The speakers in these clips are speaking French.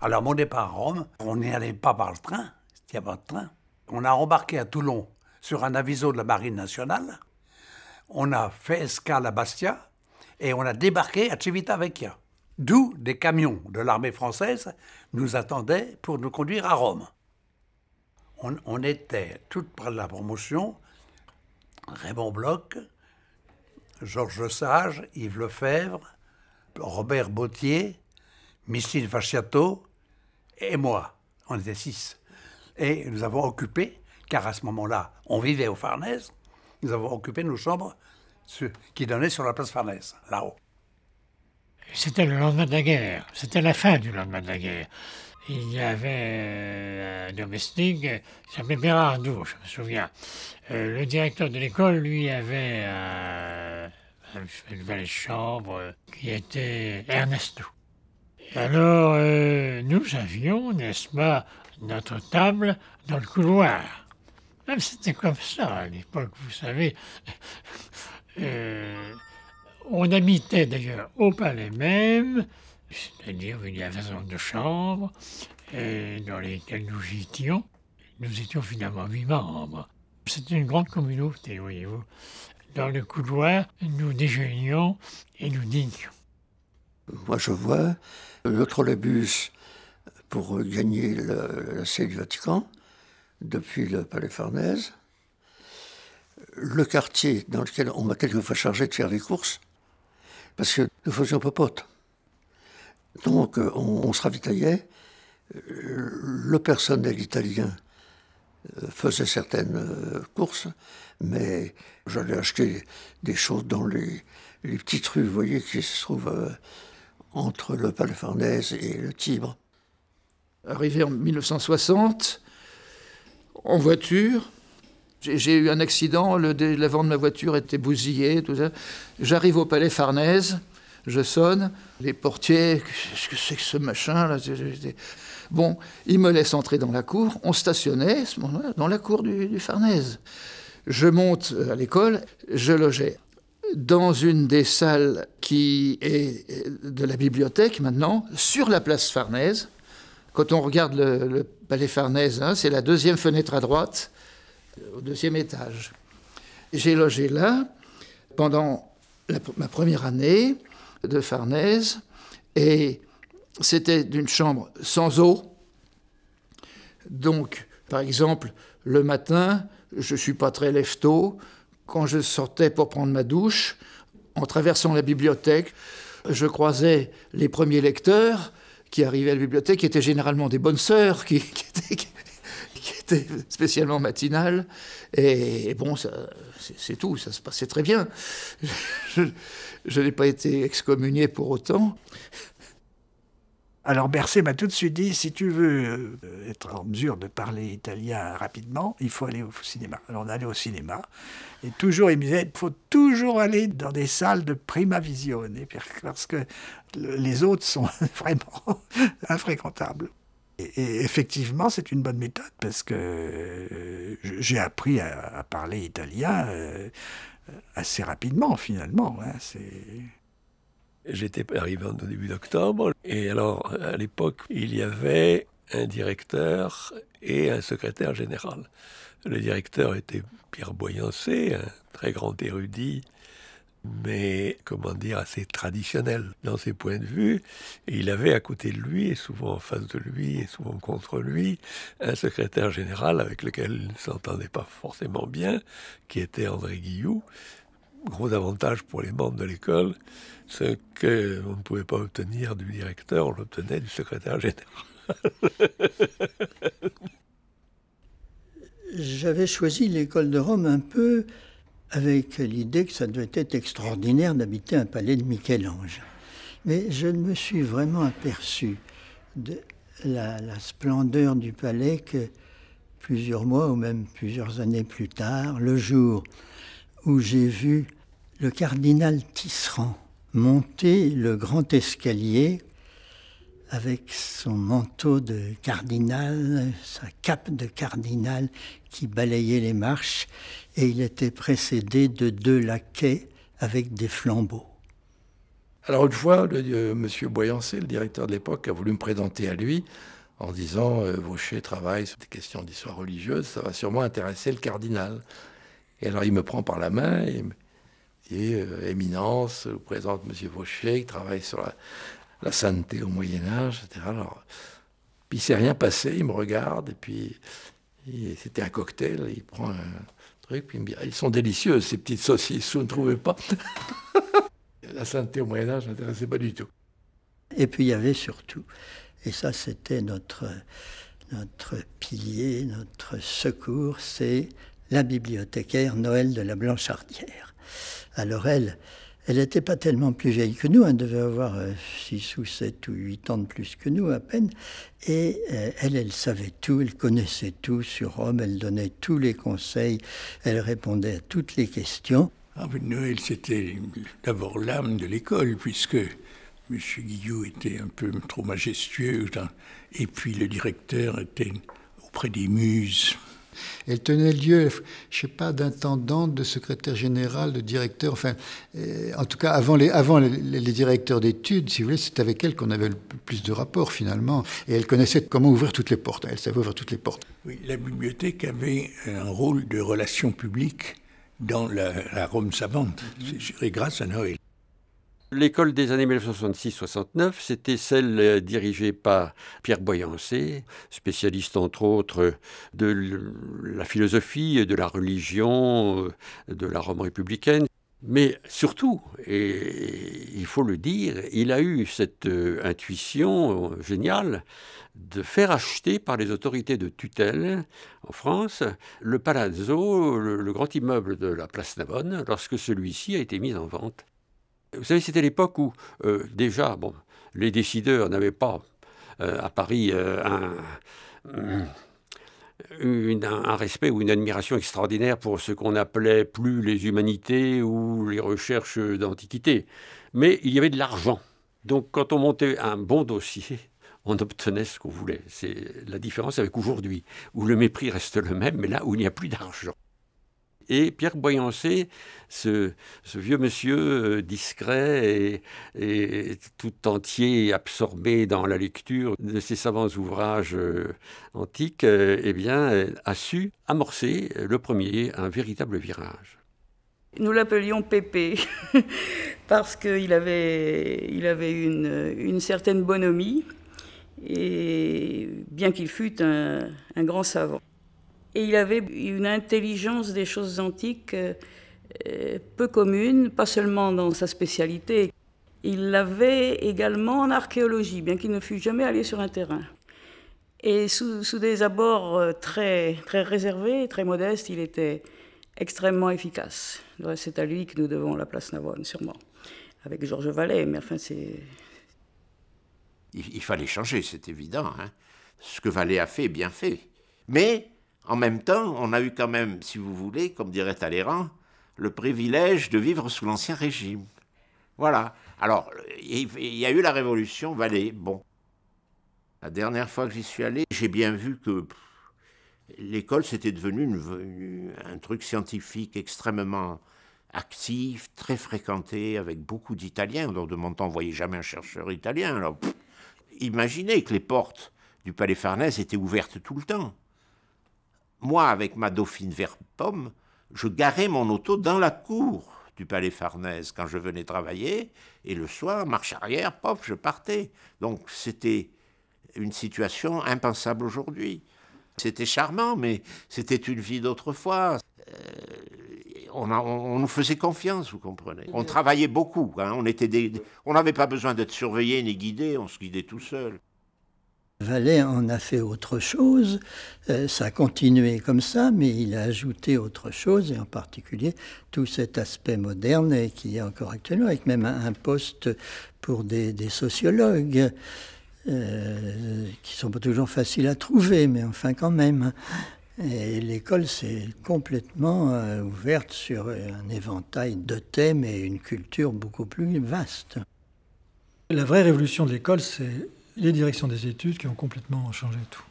Alors, mon départ à Rome, on n'y allait pas par le train, il n'y a pas de train. On a embarqué à Toulon sur un aviso de la Marine nationale. On a fait escale à Bastia et on a débarqué à Civitavecchia. D'où des camions de l'armée française nous attendaient pour nous conduire à Rome. On, était tout près de la promotion, Raymond Bloch, Georges Sage, Yves Lefebvre, Robert Bautier, Micheline Fasciato et moi. On était six. Et nous avons occupé, car à ce moment-là, on vivait au Farnèse, nous avons occupé nos chambres qui donnaient sur la place Farnèse, là-haut. C'était le lendemain de la guerre, c'était la fin du lendemain de la guerre. Il y avait euh, un domestique qui s'appelait Bérardou, je me souviens. Euh, le directeur de l'école, lui, avait un, un valet chambre qui était Ernesto. Alors, euh, nous avions, n'est-ce pas, notre table dans le couloir. Même c'était comme ça à l'époque, vous savez. On habitait d'ailleurs au palais même, c'est-à-dire il y avait de chambre dans lesquelles nous étions. Nous étions finalement huit membres. C'était une grande communauté, voyez-vous. Dans le couloir, nous déjeunions et nous dînions. Moi, je vois le trolleybus pour gagner la C du Vatican depuis le Palais Farnèse. Le quartier dans lequel on m'a quelquefois chargé de faire les courses, parce que nous faisions popote. Donc euh, on, se ravitaillait. Euh, le personnel italien euh, faisait certaines courses, mais j'allais acheter des choses dans les, petites rues, vous voyez, qui se trouvent entre le Palais Farnèse et le Tibre. Arrivé en 1960, en voiture, j'ai eu un accident, l'avant de ma voiture était bousillé, tout ça. J'arrive au palais Farnèse, je sonne, les portiers, qu'est-ce que c'est que ce machin là Bon, ils me laissent entrer dans la cour, on stationnait ce moment-là dans la cour du, du Farnèse. Je monte à l'école, je logeais dans une des salles qui est de la bibliothèque maintenant, sur la place Farnèse. Quand on regarde le, palais Farnèse, hein, c'est la deuxième fenêtre à droite au deuxième étage. J'ai logé là pendant ma première année de Farnèse et c'était d'une chambre sans eau. Donc, par exemple, le matin, je ne suis pas très lève-tôt. Quand je sortais pour prendre ma douche, en traversant la bibliothèque, je croisais les premiers lecteurs qui arrivaient à la bibliothèque, qui étaient généralement des bonnes sœurs, qui, étaient, spécialement matinale. Et, bon, c'est tout, ça se passait très bien. Je, n'ai pas été excommunié pour autant. Alors Bercé m'a tout de suite dit, si tu veux euh, être en mesure de parler italien rapidement, il faut aller au cinéma. Alors on allait au cinéma, et toujours il me disait, il faut toujours aller dans des salles de prima visione, parce que les autres sont vraiment infréquentables. Et, effectivement, c'est une bonne méthode parce que euh, j'ai appris à, parler italien euh, assez rapidement finalement. Hein, J'étais arrivé au début d'octobre et alors à l'époque il y avait un directeur et un secrétaire général. Le directeur était Pierre Boyancé, un très grand érudit mais comment dire, assez traditionnel dans ses points de vue. Il avait à côté de lui, et souvent en face de lui, et souvent contre lui, un secrétaire général avec lequel il ne s'entendait pas forcément bien, qui était André Guillou. Gros avantage pour les membres de l'école, ce qu'on ne pouvait pas obtenir du directeur, on l'obtenait du secrétaire général. J'avais choisi l'école de Rome un peu avec l'idée que ça devait être extraordinaire d'habiter un palais de Michel-Ange. Mais je me suis vraiment aperçu de la, splendeur du palais que plusieurs mois ou même plusieurs années plus tard, le jour où j'ai vu le cardinal Tisserand monter le grand escalier avec son manteau de cardinal, sa cape de cardinal qui balayait les marches, et il était précédé de deux laquais avec des flambeaux. Alors une fois, euh, monsieur Boyancé, le directeur de l'époque, a voulu me présenter à lui en disant euh, Vaucher travaille sur des questions d'histoire religieuse, ça va sûrement intéresser le cardinal. Et alors il me prend par la main et dit euh, Éminence, vous présente monsieur Vaucher qui travaille sur la, la sainteté au Moyen-Âge, etc. Alors, puis il s'est rien passé, il me regarde, et puis c'était un cocktail, il prend un truc, puis il me dit Ils sont délicieux ces petites saucisses, vous ne trouvez pas? La sainteté au Moyen-Âge n'intéressait pas du tout. Et puis il y avait surtout, et ça c'était notre, notre pilier, notre secours, c'est la bibliothécaire Noël de la Blanchardière. Alors elle, elle n'était pas tellement plus vieille que nous, elle devait avoir 6 euh, ou 7 ou 8 ans de plus que nous à peine. Et euh, elle, elle savait tout, elle connaissait tout sur Rome, elle donnait tous les conseils, elle répondait à toutes les questions. Ah, Noël, c'était d'abord l'âme de l'école, puisque M. Guillot était un peu trop majestueux, et puis le directeur était auprès des muses. Elle tenait lieu, je sais pas, d'intendant, de secrétaire général, de directeur, enfin, euh, en tout cas, avant les, avant les, directeurs d'études, si vous voulez, c'est avec elle qu'on avait le plus de rapports finalement. Et elle connaissait comment ouvrir toutes les portes. Elle savait ouvrir toutes les portes. Oui, la bibliothèque avait un rôle de relation publique dans la, Rome savante, et grâce à Noël. L'école des années 1966-69, c'était celle euh, dirigée par Pierre Boyancé, spécialiste entre autres de la philosophie, de la religion, euh, de la Rome républicaine. Mais surtout, et il faut le dire, il a eu cette euh, intuition géniale de faire acheter par les autorités de tutelle en France le palazzo, le grand immeuble de la place Navone, lorsque celui-ci a été mis en vente. Vous savez, c'était l'époque où euh, déjà, bon, les décideurs n'avaient pas euh, à Paris euh, un, un, respect ou une admiration extraordinaire pour ce qu'on appelait plus les humanités ou les recherches d'antiquité. Mais il y avait de l'argent. Donc quand on montait un bon dossier, on obtenait ce qu'on voulait. C'est la différence avec aujourd'hui, où le mépris reste le même, mais là où il n'y a plus d'argent. Et Pierre Boyancé, ce, vieux monsieur euh, discret et, tout entier absorbé dans la lecture de ces savants ouvrages euh, antiques, euh, eh bien, a su amorcer le premier un véritable virage. Nous l'appelions Pépé parce qu'il avait, une, certaine bonhomie et bien qu'il fût un grand savant. Et il avait une intelligence des choses antiques euh, euh, peu commune, pas seulement dans sa spécialité. Il l'avait également en archéologie, bien qu'il ne fût jamais allé sur un terrain. Et sous, des abords euh, très, très réservés, très modestes, il était extrêmement efficace. C'est à lui que nous devons la place Navone, sûrement. Avec Georges Vallet, mais enfin, c'est. Il, fallait changer, c'est évident. Hein. Ce que Vallet a fait bien fait. Mais en même temps, on a eu quand même, si vous voulez, comme dirait Talleyrand, le privilège de vivre sous l'Ancien Régime. Voilà. Alors, il y a eu la Révolution Valais. Bon. La dernière fois que j'y suis allé, j'ai bien vu que l'école, c'était devenu un truc scientifique extrêmement actif, très fréquenté, avec beaucoup d'Italiens. Donc, de mon temps, on ne voyait jamais un chercheur italien. Alors, imaginez que les portes du Palais Farnèse étaient ouvertes tout le temps moi, avec ma dauphine vert pomme, je garais mon auto dans la cour du Palais Farnèse quand je venais travailler, et le soir, marche arrière, pop, je partais. Donc c'était une situation impensable aujourd'hui. C'était charmant, mais c'était une vie d'autrefois. Euh, on, nous faisait confiance, vous comprenez. On travaillait beaucoup. Hein. on n'avait pas besoin d'être surveillé ni guidé, on se guidait tout seul. Valais en a fait autre chose, euh, ça a continué comme ça, mais il a ajouté autre chose, et en particulier tout cet aspect moderne qui est encore actuellement, avec même un, poste pour des, sociologues, euh, qui sont pas toujours faciles à trouver, mais enfin quand même. Et l'école s'est complètement euh, ouverte sur un éventail de thèmes et une culture beaucoup plus vaste. La vraie révolution de l'école, c'est les directions des études qui ont complètement changé tout.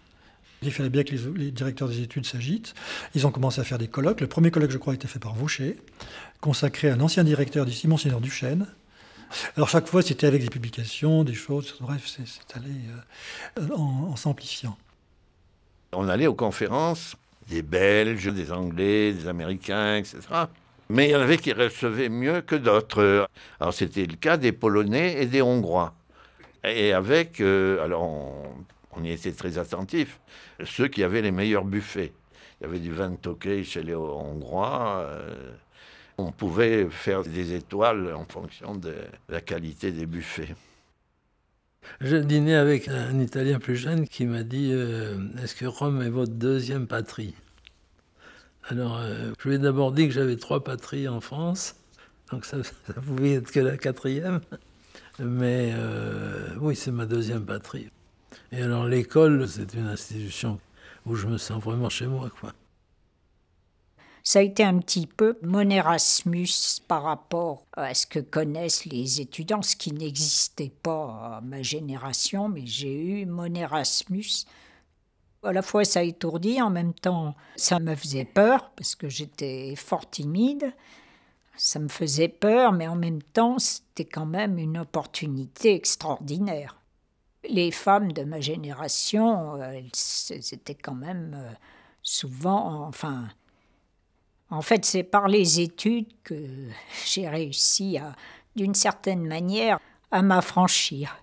Il fallait bien que les, directeurs des études s'agitent. Ils ont commencé à faire des colloques. Le premier colloque, je crois, a été fait par Vaucher, consacré à un ancien directeur d'ici, Monseigneur Duchesne, Alors chaque fois, c'était avec des publications, des choses, bref, c'est allé euh, en, en s'amplifiant. On allait aux conférences des Belges, des Anglais, des Américains, etc. Mais il y en avait qui recevaient mieux que d'autres. Alors c'était le cas des Polonais et des Hongrois. Et avec, euh, alors on, y était très attentifs, ceux qui avaient les meilleurs buffets. Il y avait du vin toqué chez les Hongrois. Euh, on pouvait faire des étoiles en fonction de la qualité des buffets. Je dînais avec un Italien plus jeune qui m'a dit euh, Est-ce que Rome est votre deuxième patrie? Alors, je lui ai d'abord dit que j'avais trois patries en France, donc ça, ça pouvait être que la quatrième. Mais euh, oui, c'est ma deuxième patrie. Et alors, l'école, c'est une institution où je me sens vraiment chez moi, quoi ça a été un petit peu mon Erasmus par rapport à ce que connaissent les étudiants, ce qui n'existait pas à ma génération, mais j'ai eu mon Erasmus. À la fois ça étourdit, en même temps ça me faisait peur parce que j'étais fort timide. Ça me faisait peur, mais en même temps c'était quand même une opportunité extraordinaire. Les femmes de ma génération, elles étaient quand même euh, souvent, enfin, en fait, c'est par les études que j'ai réussi à, d'une certaine manière, à m'affranchir.